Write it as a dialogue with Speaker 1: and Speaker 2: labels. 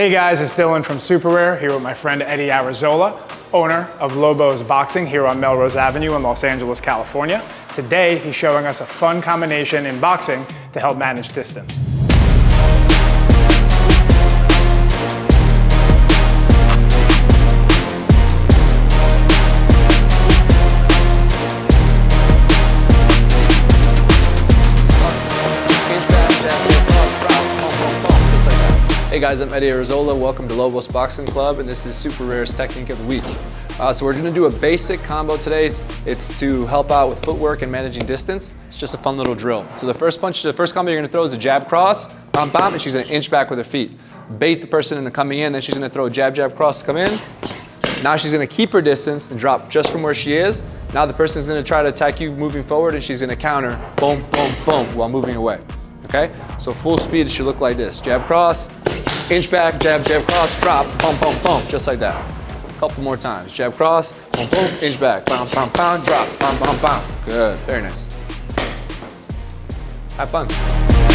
Speaker 1: Hey guys, it's Dylan from Superare here with my friend Eddie Arrazola, owner of Lobos Boxing here on Melrose Avenue in Los Angeles, California. Today, he's showing us a fun combination in boxing to help manage distance.
Speaker 2: Hey guys, I'm Eddie Arrazola. Welcome to Lobos Boxing Club, and this is Superare's Technique of the Week. Uh, so we're gonna do a basic combo today. It's, it's, to help out with footwork and managing distance. It's just a fun little drill. So the first punch, the first combo you're gonna throw is a jab cross, bam bam, and she's gonna inch back with her feet. Bait the person into coming in, then she's gonna throw a jab jab cross to come in. Now she's gonna keep her distance and drop just from where she is. Now the person's gonna try to attack you moving forward, and she's gonna counter, boom, boom, boom, while moving away. Okay? So full speed, it should look like this. Jab cross, inch back, jab, jab, cross, drop, boom, boom, boom, just like that. A couple more times. Jab, cross, boom, boom, inch back, bam, bam, bam, drop, bam, bam, bam. Good, very nice. Have fun.